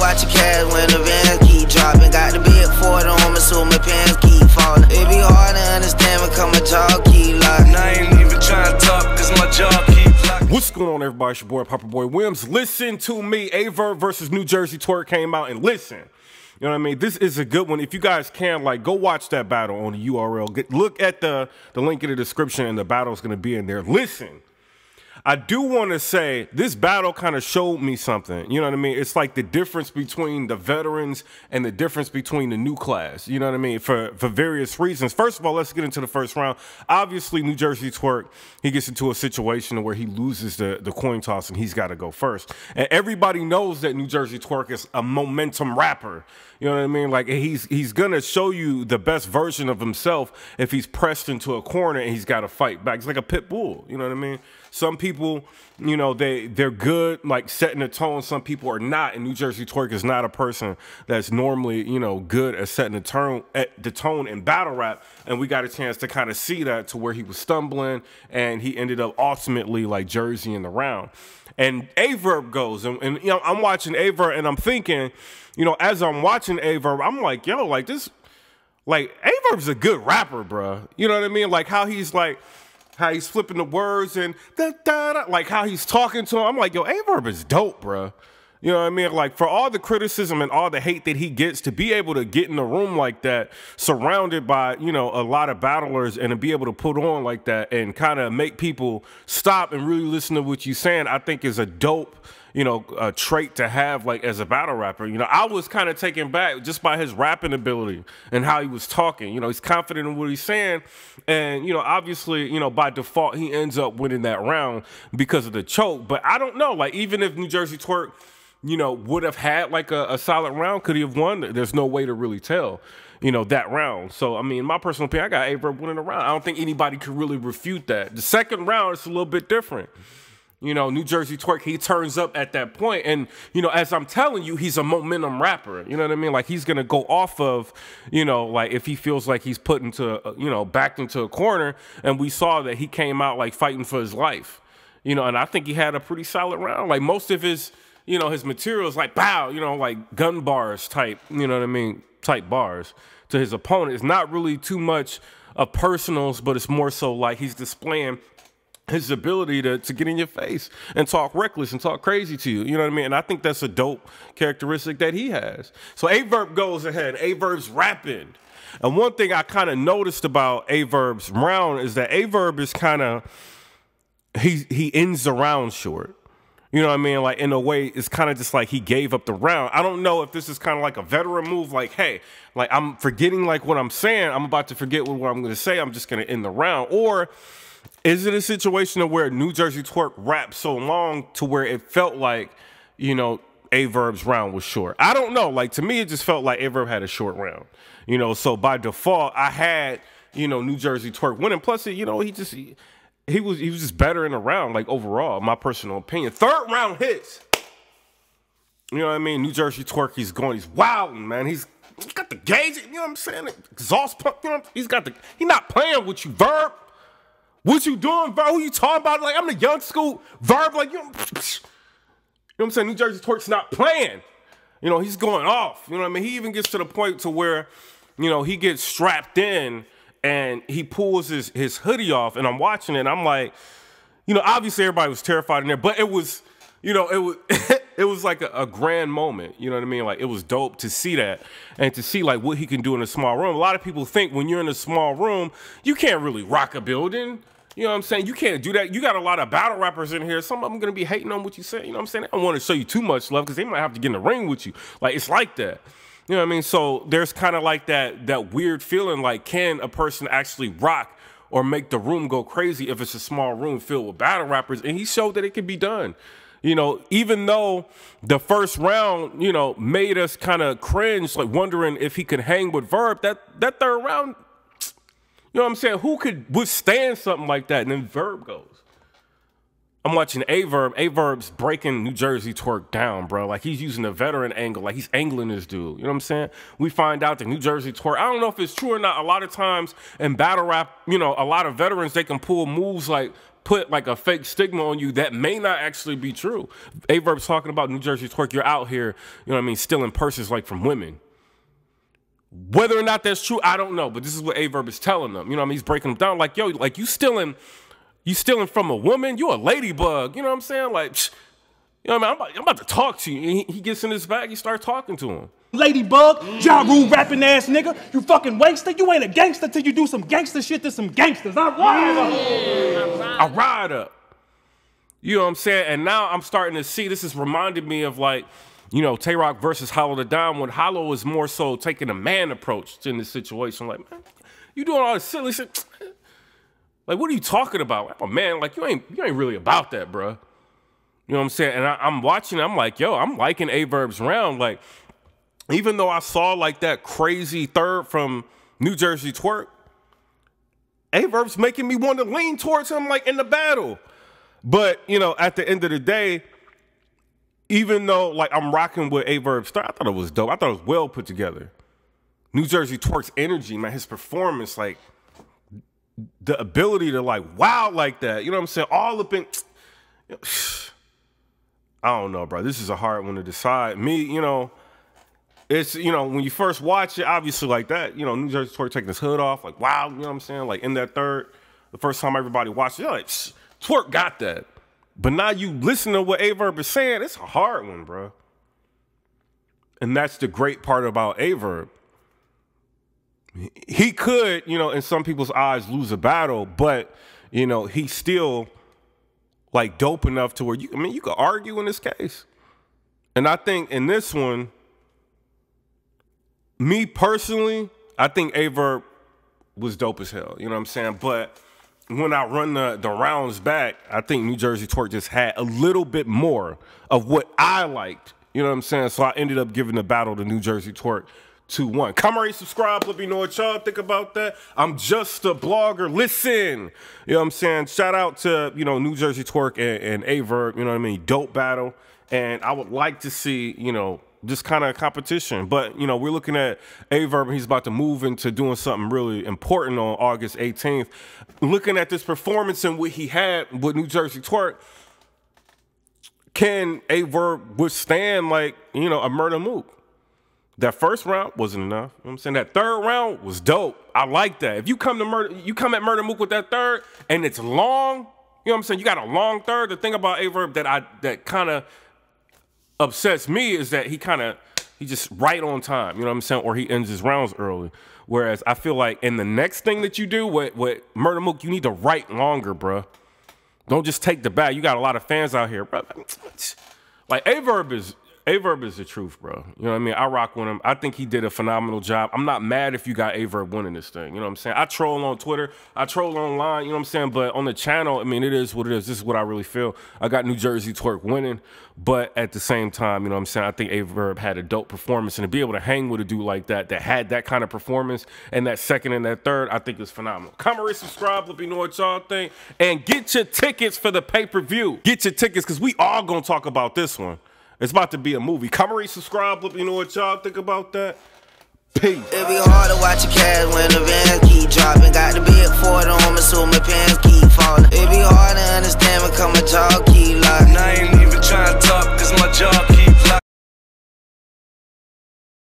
watch your cash when the vans keep dropping. Got the big Ford on me, so my pants keep falling. It be hard to understand when come my jaw keep locking. I ain't even trying to talk, cause my jaw keep locking. What's going on, everybody? It's your boy, Piperboy Williams. Listen to me. Aye Verb versus New Jersey Twork came out, and listen. You know what I mean? This is a good one. If you guys can, like, go watch that battle on the URL. Get, look at the, the link in the description, and the battle's going to be in there. Listen. I do want to say this battle kind of showed me something. You know what I mean? It's like the difference between the veterans and the difference between the new class. You know what I mean? For for various reasons. First of all, let's get into the first round. Obviously, New Jersey Twork. he gets into a situation where he loses the, the coin toss and he's got to go first. And everybody knows that New Jersey Twork is a momentum rapper. You know what I mean? Like he's he's gonna show you the best version of himself if he's pressed into a corner and he's got to fight back. It's like a pit bull. You know what I mean? Some people, you know, they they're good like setting the tone. Some people are not. And New Jersey Twork is not a person that's normally, you know, good at setting the tone at the tone in battle rap. And we got a chance to kind of see that to where he was stumbling and he ended up ultimately like Jersey in the round. And Aye Verb goes, and, and you know, I'm watching Aye Verb and I'm thinking, you know, as I'm watching Aye Verb, I'm like, yo, like this, like Aye Verb's a good rapper, bro. You know what I mean? Like how he's like how he's flipping the words and da, da, da, like how he's talking to him. I'm like, yo, Aye Verb is dope, bro. You know what I mean? Like for all the criticism and all the hate that he gets, to be able to get in a room like that, surrounded by you know a lot of battlers, and to be able to put on like that and kind of make people stop and really listen to what you're saying, I think is a dope you know, a trait to have like as a battle rapper. You know, I was kind of taken back just by his rapping ability and how he was talking. You know, he's confident in what he's saying. And, you know, obviously, you know, by default, he ends up winning that round because of the choke. But I don't know, like, even if New Jersey Twork you know, would have had like a, a solid round, could he have won? There's no way to really tell you know, that round. So, I mean, my personal opinion, I got Aye Verb winning the round. I don't think anybody could really refute that. The second round is a little bit different. You know, New Jersey Twork, he turns up at that point. And, you know, as I'm telling you, he's a momentum rapper. You know what I mean? Like, he's going to go off of, you know, like if he feels like he's put into, uh, you know, backed into a corner. And we saw that he came out like fighting for his life. You know, and I think he had a pretty solid round. Like, most of his, you know, his materials, like, bow, you know, like gun bars type, you know what I mean? Type bars to his opponent. It's not really too much of personals, but it's more so like he's displaying his ability to, to get in your face and talk reckless and talk crazy to you. You know what I mean? And I think that's a dope characteristic that he has. So Aye Verb goes ahead. Aye Verb's rapping. And one thing I kind of noticed about Aye Verb's round is that Aye Verb is kind of he he ends the round short. You know what I mean? Like in a way, it's kind of just like he gave up the round. I don't know if this is kind of like a veteran move, like, hey, like I'm forgetting like what I'm saying. I'm about to forget what, what I'm going to say. I'm just going to end the round. Or is it a situation of where New Jersey Twork rapped so long to where it felt like, you know, Aye Verb's round was short? I don't know. Like to me, it just felt like Aye Verb had a short round. You know, so by default, I had, you know, New Jersey Twork winning. Plus, you know, he just he, he was he was just better in the round, like overall, my personal opinion. Third round hits. You know what I mean? New Jersey Twork. he's going, he's wilding, man. He's he's got the gauge, you know what I'm saying? Exhaust pump, you know, what he's got the he's not playing with you, verb. What you doing, bro? Who you talking about? Like, I'm the young school verb. Like, you know, you know what I'm saying? New Jersey Twork's not playing. You know, he's going off. You know what I mean? He even gets to the point to where, you know, he gets strapped in and he pulls his, his hoodie off. And I'm watching it. I'm like, you know, obviously everybody was terrified in there, but it was, you know, it was it was like a, a, grand moment. You know what I mean? Like it was dope to see that and to see like what he can do in a small room. A lot of people think when you're in a small room, you can't really rock a building. You know what I'm saying? You can't do that. You got a lot of battle rappers in here. Some of them gonna be hating on what you say. You know what I'm saying? I don't want to show you too much love because they might have to get in the ring with you. Like it's like that. You know what I mean? So there's kind of like that that weird feeling like can a person actually rock or make the room go crazy if it's a small room filled with battle rappers? And he showed that it can be done. You know, even though the first round, you know, made us kind of cringe, like wondering if he could hang with Verb, that that third round, you know what I'm saying? Who could withstand something like that? And then Verb goes. I'm watching Aye Verb. Averb's breaking New Jersey Twork down, bro. Like he's using the veteran angle, like he's angling this dude. You know what I'm saying? We find out that New Jersey Twork. I don't know if it's true or not. A lot of times in battle rap, you know, a lot of veterans they can pull moves like put like a fake stigma on you that may not actually be true. Aye Verb's talking about New Jersey Twork. You're out here, you know what I mean, stealing purses like from women. Whether or not that's true, I don't know. But this is what Aye Verb is telling them. You know what I mean? He's breaking them down like, yo, like you stealing you stealing from a woman? You a ladybug. You know what I'm saying? Like, you know what I mean? I'm about, I'm about to talk to you. He, he, gets in his bag, he starts talking to him. Ladybug, Ja Rule rapping ass nigga. You fucking waster. You ain't a gangster till you do some gangster shit to some gangsters. I ride up. I ride up. You know what I'm saying? And now I'm starting to see this is reminding me of like, you know, Tay Roc versus Hollow Da Don when Hollow is more so taking a man approach in this situation. Like, man, you doing all this silly shit. Like, what are you talking about? Oh man, like you ain't you ain't really about that, bro. You know what I'm saying? And I, am watching. I'm like, yo, I'm liking Aye Verb's round. Like, even though I saw like that crazy third from New Jersey Twork, Averb's making me want to lean towards him like in the battle. But you know, at the end of the day, even though like I'm rocking with Aye Verb's I thought it was dope. I thought it was well put together. New Jersey Twork's energy, man, his performance, like the ability to like wow like that. You know what I'm saying? All up in. I don't know, bro. This is a hard one to decide. Me, you know, it's you know when you first watch it, obviously like that. You know, New Jersey Twork taking his hood off, like wow. You know what I'm saying? Like in that third, the first time everybody watched it, like Twork got that. But now you listen to what Aye Verb is saying, it's a hard one, bro. And that's the great part about Aye Verb he could, you know, in some people's eyes, lose a battle, but you know, he's still like dope enough to where you. I mean, you could argue in this case, and I think in this one, me personally, I think Aye Verb was dope as hell. You know what I'm saying? But when I run the the rounds back, I think New Jersey Twork just had a little bit more of what I liked. You know what I'm saying? So I ended up giving the battle to New Jersey Twork two, one. Come rate, subscribe. Let me know what y'all think about that. I'm just a blogger. Listen. You know what I'm saying? Shout out to, you know, New Jersey Twork and, and Aye Verb, you know what I mean? Dope battle. And I would like to see, you know, this kind of competition. But, you know, we're looking at Aye Verb and he's about to move into doing something really important on August 18th. Looking at this performance and what he had with New Jersey Twork, can Aye Verb withstand, like, you know, a Murda Mook? That first round wasn't enough. You know I'm saying that third round was dope. I like that. If you come to murder, you come at Murda Mook with that third, and it's long. You know what I'm saying? You got a long third. The thing about Aye Verb that I that kind of upsets me is that he kind of he just right on time. You know what I'm saying? Or he ends his rounds early. Whereas I feel like in the next thing that you do with with Murda Mook, you need to write longer, bro. Don't just take the bat. You got a lot of fans out here, bro. Like Aye Verb is Aye Verb is the truth, bro. You know what I mean? I rock with him. I think he did a phenomenal job. I'm not mad if you got Aye Verb winning this thing. You know what I'm saying? I troll on Twitter. I troll online. You know what I'm saying? But on the channel, I mean, it is what it is. This is what I really feel. I got New Jersey Twork winning, but at the same time, you know what I'm saying? I think Aye Verb had a dope performance, and to be able to hang with a dude like that that had that kind of performance and that second and that third, I think is phenomenal. Comment, rate, subscribe. Let me know what y'all think, and get your tickets for the pay per view. Get your tickets because we all gonna talk about this one. It's about to be a movie. Come and subscribe. Let me know what y'all think about that. Peace. It be hard to watch when the keep dropping. Got Ford so my pants keep falling. It be hard to understand when. I ain't even trying to talk, cause my